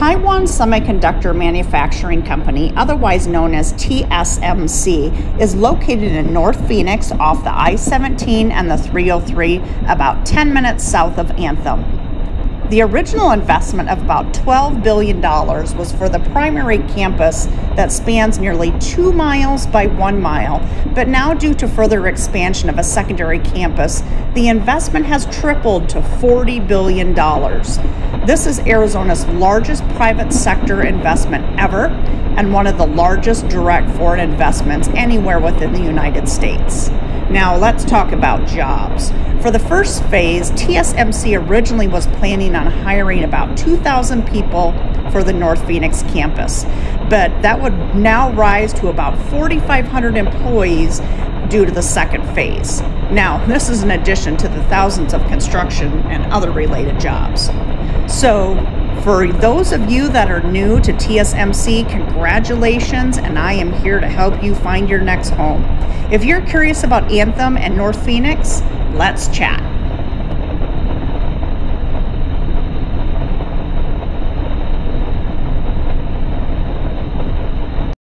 Taiwan Semiconductor Manufacturing Company, otherwise known as TSMC, is located in North Phoenix off the I 17 and the 303, about 10 minutes south of Anthem. The original investment of about $12 billion was for the primary campus that spans nearly two miles by one mile, but now, due to further expansion of a secondary campus, the investment has tripled to $40 billion. This is Arizona's largest private sector investment ever and one of the largest direct foreign investments anywhere within the United States. Now, let's talk about jobs. For the first phase, TSMC originally was planning on hiring about 2,000 people for the North Phoenix campus, but that would now rise to about 4,500 employees due to the second phase. Now, this is in addition to the thousands of construction and other related jobs. So, for those of you that are new to TSMC, congratulations, and I am here to help you find your next home. If you're curious about Anthem and North Phoenix, let's chat.